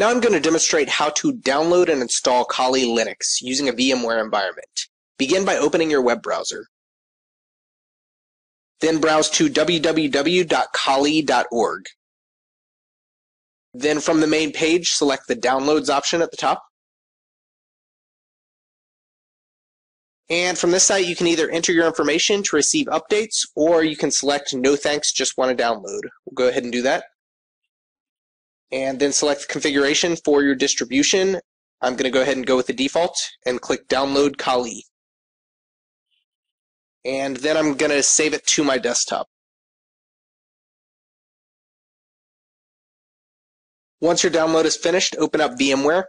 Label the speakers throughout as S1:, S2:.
S1: Now I'm going to demonstrate how to download and install Kali Linux using a VMware environment. Begin by opening your web browser. Then browse to www.kali.org. Then from the main page, select the Downloads option at the top. And from this site, you can either enter your information to receive updates, or you can select No Thanks, just want to download. We'll go ahead and do that and then select the configuration for your distribution. I'm going to go ahead and go with the default and click download Kali. And then I'm going to save it to my desktop. Once your download is finished, open up VMware.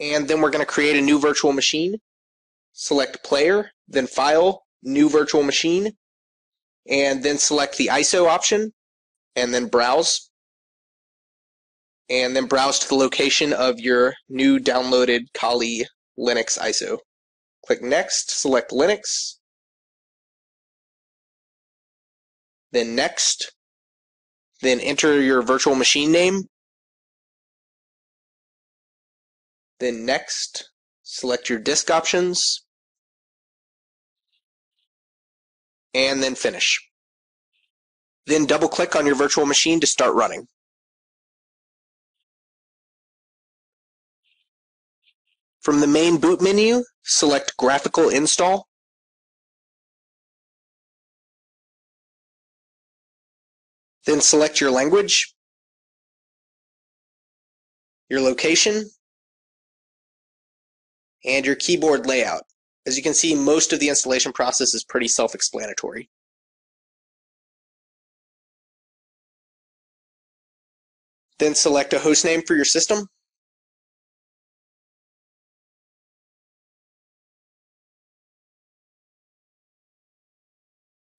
S1: And then we're going to create a new virtual machine. Select Player, then File, New Virtual Machine, and then select the ISO option and then browse. And then browse to the location of your new downloaded Kali Linux ISO. Click Next, select Linux. Then Next. Then enter your virtual machine name. Then Next, select your disk options. And then Finish. Then double-click on your virtual machine to start running. From the main boot menu, select Graphical Install. Then select your language, your location, and your keyboard layout. As you can see, most of the installation process is pretty self-explanatory. Then select a hostname for your system.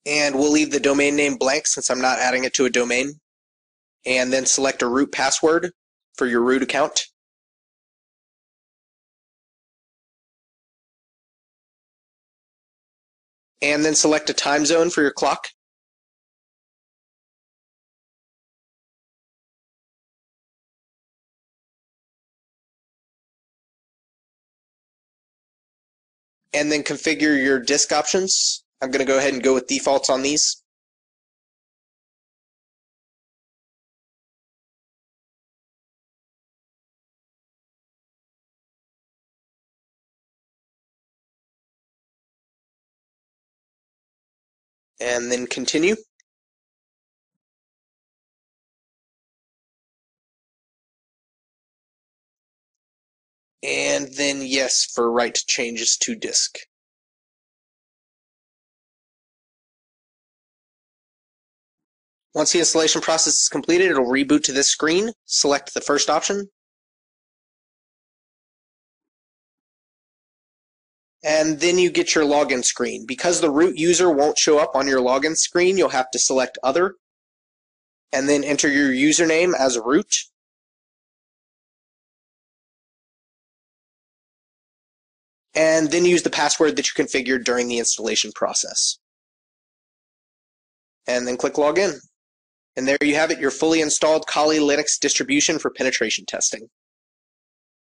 S1: And we'll leave the domain name blank since I'm not adding it to a domain. And then select a root password for your root account. And then select a time zone for your clock. And then configure your disk options. I'm going to go ahead and go with defaults on these. And then continue. And then yes for write changes to disk. Once the installation process is completed, it'll reboot to this screen. Select the first option. And then you get your login screen. Because the root user won't show up on your login screen, you'll have to select Other, and then enter your username as root. And then use the password that you configured during the installation process. And then click Login. And there you have it, your fully installed Kali Linux distribution for penetration testing.